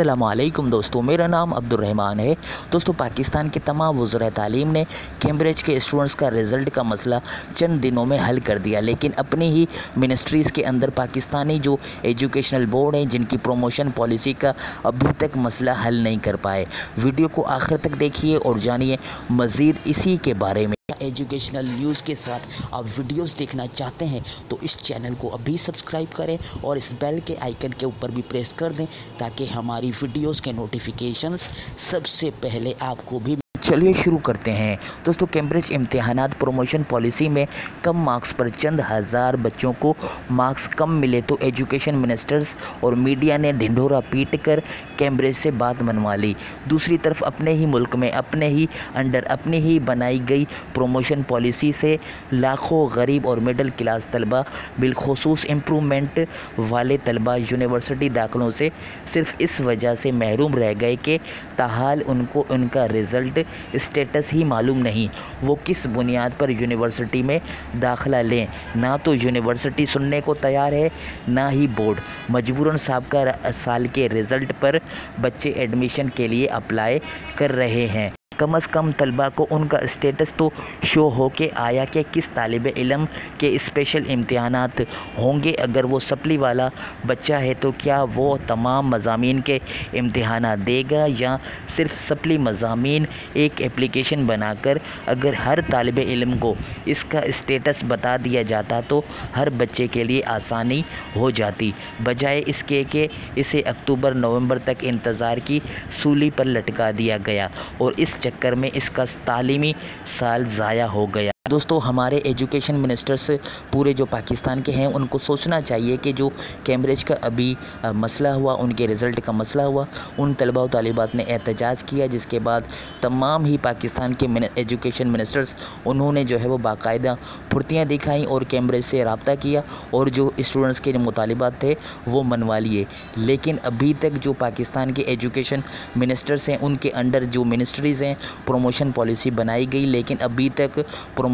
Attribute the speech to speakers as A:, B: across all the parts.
A: असलम दोस्तों, मेरा नाम अब्दुलरहमान है। दोस्तों, पाकिस्तान के तमाम वज़र तालीम ने कैम्ब्रिज के स्टूडेंट्स का रिज़ल्ट का मसला चंद दिनों में हल कर दिया, लेकिन अपनी ही मिनिस्ट्रीज़ के अंदर पाकिस्तानी जो एजुकेशनल बोर्ड हैं, जिनकी प्रोमोशन पॉलिसी का अभी तक मसला हल नहीं कर पाए। वीडियो को आखिर तक देखिए और जानिए मज़ीद इसी के बारे में। एजुकेशनल न्यूज़ के साथ आप वीडियोस देखना चाहते हैं तो इस चैनल को अभी सब्सक्राइब करें और इस बेल के आइकन के ऊपर भी प्रेस कर दें ताकि हमारी वीडियोस के नोटिफिकेशंस सबसे पहले आपको भी चलिए शुरू करते हैं। दोस्तों कैम्ब्रिज इम्तहानात प्रमोशन पॉलिसी में कम मार्क्स पर चंद हज़ार बच्चों को मार्क्स कम मिले तो एजुकेशन मिनिस्टर्स और मीडिया ने ढिंढोरा पीट कर कैम्ब्रिज से बात मनवा ली। दूसरी तरफ़, अपने ही मुल्क में, अपने ही अंडर अपनी ही बनाई गई प्रोमोशन पॉलिसी से लाखों गरीब और मिडिल क्लास तलबा, बिलखसूस इम्प्रूवमेंट वाले तलबा यूनिवर्सिटी दाखिलों से सिर्फ़ इस वजह से महरूम रह गए कि ताहाल उनको, उनका रिज़ल्ट स्टेटस ही मालूम नहीं। वो किस बुनियाद पर यूनिवर्सिटी में दाखला लें? ना तो यूनिवर्सिटी सुनने को तैयार है, ना ही बोर्ड। मजबूरन सबका साल के रिज़ल्ट पर बच्चे एडमिशन के लिए अप्लाई कर रहे हैं। कम अज़ कम तलबा को उनका स्टेटस तो शो हो के आया कि किस तालब इलम के स्पेशल इम्तहान होंगे। अगर वो सप्ली वाला बच्चा है तो क्या वो तमाम मजामी के इम्तहान देगा या सिर्फ़ सप्ली मजामी एक एप्लीकेशन बनाकर अगर हर तालब इलम को इसका स्टेटस बता दिया जाता तो हर बच्चे के लिए आसानी हो जाती। बजाय इसके कि इसे अक्टूबर, नवंबर तक इंतज़ार की सूली पर लटका दिया गया और इस चक्कर में इसका तालीमी साल ज़ाया हो गया। दोस्तों, हमारे एजुकेशन मिनिस्टर्स पूरे जो पाकिस्तान के हैं, उनको सोचना चाहिए कि जो कैम्ब्रिज का अभी मसला हुआ, उनके रिज़ल्ट का मसला हुआ, उन तलबा तलिबात ने एहतजाज किया। जिसके बाद तमाम ही पाकिस्तान के एजुकेशन मिनिस्टर्स, उन्होंने जो है वो बाकायदा फुर्तियाँ दिखाई और कैम्ब्रिज से रबता किया और जो स्टूडेंट्स के मुतालबात थे, वो मनवा लिए। लेकिन अभी तक जो पाकिस्तान के एजुकेशन मिनिस्टर्स हैं, उनके अंडर जो मिनिस्ट्रीज़ हैं, प्रमोशन पॉलिसी बनाई गई, लेकिन अभी तक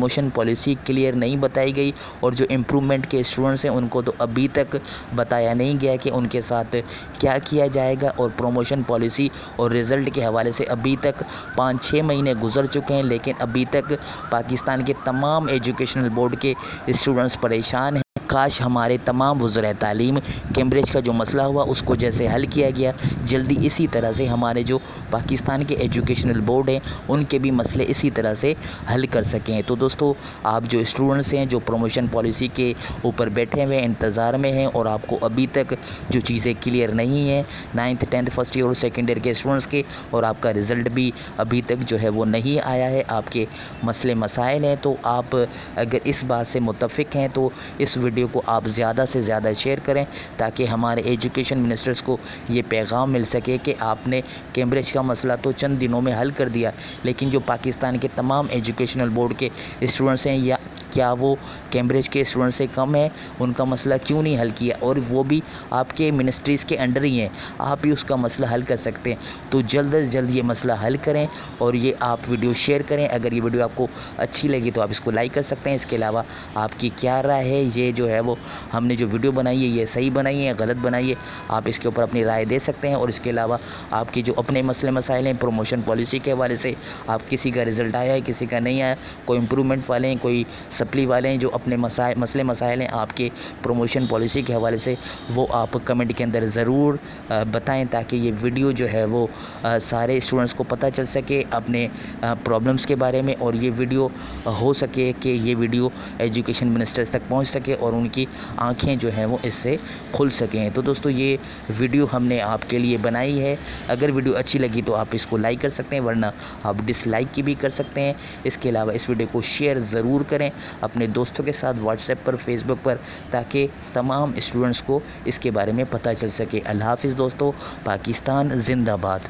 A: प्रमोशन पॉलिसी क्लियर नहीं बताई गई और जो इम्प्रूवमेंट के स्टूडेंट्स हैं, उनको तो अभी तक बताया नहीं गया कि उनके साथ क्या किया जाएगा और प्रमोशन पॉलिसी और रिज़ल्ट के हवाले से अभी तक पाँच छः महीने गुजर चुके हैं, लेकिन अभी तक पाकिस्तान के तमाम एजुकेशनल बोर्ड के स्टूडेंट्स परेशान हैं। काश हमारे तमाम वज़र तालीम कैम्ब्रिज का जो मसला हुआ, उसको जैसे हल किया गया। जल्दी इसी तरह से हमारे जो पाकिस्तान के एजुकेशनल बोर्ड हैं, उनके भी मसले इसी तरह से हल कर सकें। तो दोस्तों, आप जो स्टूडेंट्स हैं, जो प्रमोशन पॉलिसी के ऊपर बैठे हुए इंतज़ार में हैं, और आपको अभी तक जो चीज़ें क्लियर नहीं हैं नाइन्थ टेंथ फ़र्स्ट ईयर और सेकेंड ईयर के स्टूडेंट्स के, और आपका रिज़ल्ट भी अभी तक जो है वो नहीं आया है, आपके मसले मसाइल हैं तो आप अगर इस बात से मुतफ़ हैं तो इस वीडियो को आप ज़्यादा से ज़्यादा शेयर करें ताकि हमारे एजुकेशन मिनिस्टर्स को ये पैगाम मिल सके कि आपने कैम्ब्रिज का मसला तो चंद दिनों में हल कर दिया। लेकिन जो पाकिस्तान के तमाम एजुकेशनल बोर्ड के स्टूडेंट्स हैं या क्या वो कैम्ब्रिज के स्टूडेंट से कम है? उनका मसला क्यों नहीं हल किया? और वो भी आपके मिनिस्ट्रीज़ के अंडर ही हैं। आप ही उसका मसला हल कर सकते हैं। तो जल्द अज जल्द ये मसला हल करें और ये आप वीडियो शेयर करें। अगर ये वीडियो आपको अच्छी लगी तो आप इसको लाइक कर सकते हैं। इसके अलावा आपकी क्या राय है? ये जो है वो हमने जो वीडियो बनाई है, ये सही बनाई है गलत बनाई है, आप इसके ऊपर अपनी राय दे सकते हैं। और इसके अलावा आपके जो अपने मसले मसाइल हैं प्रमोशन पॉलिसी के हवाले से आप किसी का रिज़ल्ट आया है, किसी का नहीं आया, कोई इम्प्रूवमेंट वाले हैं, कोई सप्ली वाले हैं, जो अपने मसाए मसले मसाइल हैं, आपके प्रमोशन पॉलिसी के हवाले से, वो आप कमेंट के अंदर ज़रूर बताएँ ताकि ये वीडियो जो है वो सारे स्टूडेंट्स को पता चल सके अपने प्रॉब्लम्स के बारे में और ये वीडियो हो सके कि ये वीडियो एजुकेशन मिनिस्टर्स तक पहुँच सके और उनकी आँखें जो हैं वो इससे खुल सकें तो दोस्तों, ये वीडियो हमने आपके लिए बनाई है। अगर वीडियो अच्छी लगी तो आप इसको लाइक कर सकते हैं, वरना आप डिसलाइक की भी कर सकते हैं। इसके अलावा इस वीडियो को शेयर ज़रूर करें। अपने दोस्तों के साथ व्हाट्सएप पर फेसबुक पर, ताकि तमाम स्टूडेंट्स को इसके बारे में पता चल सके। अल्लाह हाफिज़ दोस्तों, पाकिस्तान जिंदाबाद।